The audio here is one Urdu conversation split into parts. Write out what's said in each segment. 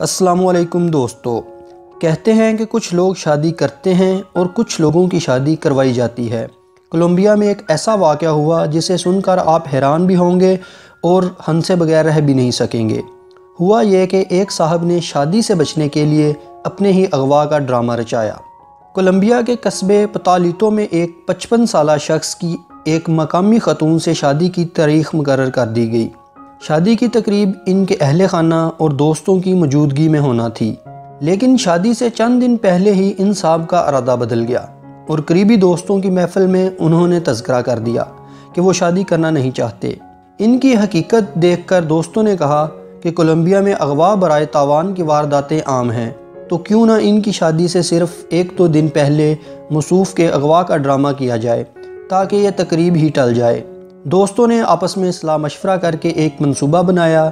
السلام علیکم دوستو۔ کہتے ہیں کہ کچھ لوگ شادی کرتے ہیں اور کچھ لوگوں کی شادی کروائی جاتی ہے۔ کولمبیا میں ایک ایسا واقعہ ہوا جسے سن کر آپ حیران بھی ہوں گے اور ہنسے بغیر رہ بھی نہیں سکیں گے۔ ہوا یہ کہ ایک صاحب نے شادی سے بچنے کے لیے اپنے ہی اغوا کا ڈرامہ رچایا۔ کولمبیا کے قصبے پتالیتوں میں ایک پچپن سالہ شخص کی ایک مقامی خاتون سے شادی کی تاریخ مقرر کر دی گئی۔ شادی کی تقریب ان کے اہل خانہ اور دوستوں کی موجودگی میں ہونا تھی۔ لیکن شادی سے چند دن پہلے ہی ان صاحب کا ارادہ بدل گیا اور قریبی دوستوں کی محفل میں انہوں نے تذکرہ کر دیا کہ وہ شادی کرنا نہیں چاہتے۔ ان کی حقیقت دیکھ کر دوستوں نے کہا کہ کولمبیا میں اغوا برائے تاوان کی وارداتیں عام ہیں۔ تو کیوں نہ ان کی شادی سے صرف ایک دو دن پہلے مصوف کے اغوا کا ڈرامہ کیا جائے تاکہ یہ تقریب ہی ٹل جائے۔ دوستوں نے آپس میں اصلاح مشورہ کر کے ایک منصوبہ بنایا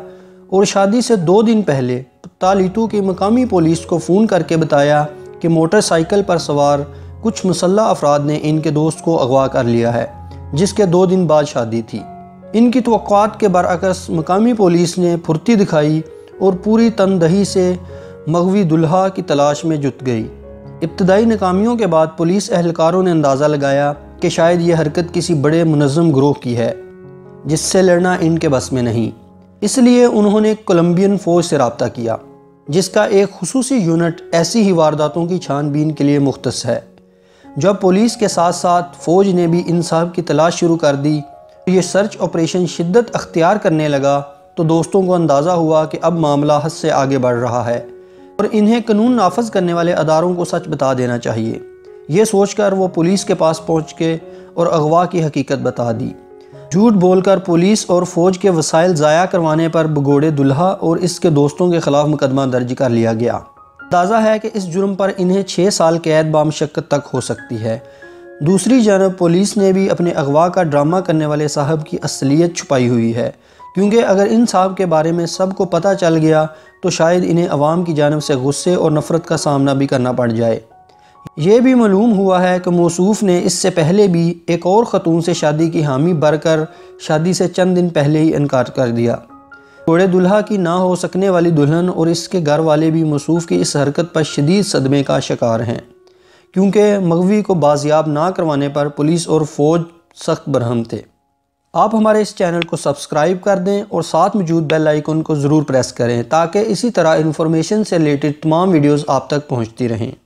اور شادی سے دو دن پہلے تالیٹو کی مقامی پولیس کو فون کر کے بتایا کہ موٹر سائیکل پر سوار کچھ مسلح افراد نے ان کے دوست کو اغوا کر لیا ہے، جس کے دو دن بعد شادی تھی۔ ان کی توقعات کے برعکس مقامی پولیس نے پھرتی دکھائی اور پوری تندہی سے مغوی دلہا کی تلاش میں جت گئی۔ ابتدائی ناکامیوں کے بعد پولیس اہلکاروں نے اندازہ لگایا کہ شاید یہ حرکت کسی بڑے منظم گروہ کی ہے، جس سے لڑنا ان کے بس میں نہیں۔ اس لیے انہوں نے کولمبین فوج سے رابطہ کیا، جس کا ایک خصوصی یونٹ ایسی ہی وارداتوں کی چھان بین کے لیے مختص ہے۔ جب پولیس کے ساتھ ساتھ فوج نے بھی انصاف کی تلاش شروع کر دی، تو یہ سرچ آپریشن شدت اختیار کرنے لگا۔ تو دوستوں کو اندازہ ہوا کہ اب معاملہ حد سے آگے بڑھ رہا ہے، اور انہیں قانون نافذ کرنے والے اداروں کو سچ بتا دینا چاہیے۔ یہ سوچ کر وہ پولیس کے پاس پہنچ کے اور اغوا کی حقیقت بتا دی۔ جھوٹ بول کر پولیس اور فوج کے وسائل ضائع کروانے پر بگوڑے دلہا اور اس کے دوستوں کے خلاف مقدمہ درج کر لیا گیا۔ تازہ ہے کہ اس جرم پر انہیں چھ سال قید بامشقت تک ہو سکتی ہے۔ دوسری جانب پولیس نے بھی اپنے اغوا کا ڈرامہ کرنے والے صاحب کی اصلیت چھپائی ہوئی ہے۔ کیونکہ اگر ان صاحب کے بارے میں سب کو پتہ چل گیا تو شاید انہیں عوام کی جانب سے غصے اور نفرت کا سامنا بھی کرنا پڑ جائے۔ یہ بھی معلوم ہوا ہے کہ موصوف نے اس سے پہلے بھی ایک اور خاتون سے شادی کی حامی بر کر شادی سے چند دن پہلے ہی انکار کر دیا۔ گھوڑے دلہا کی نہ ہو سکنے والی دلہن اور اس کے گھر والے بھی موصوف کی اس حرکت پر شدید صدمے کا شکار ہیں۔ کیونکہ مغوی کو بازیاب نہ کروانے پر پولیس اور فوج سخت برہم تھے۔ آپ ہمارے اس چینل کو سبسکرائب کر دیں اور ساتھ موجود بیل آئیکن کو ضرور پریس کریں تاکہ اسی طرح انفارمیشن سے ریلیٹڈ تمام ویڈیوز آپ تک پہنچتی رہیں۔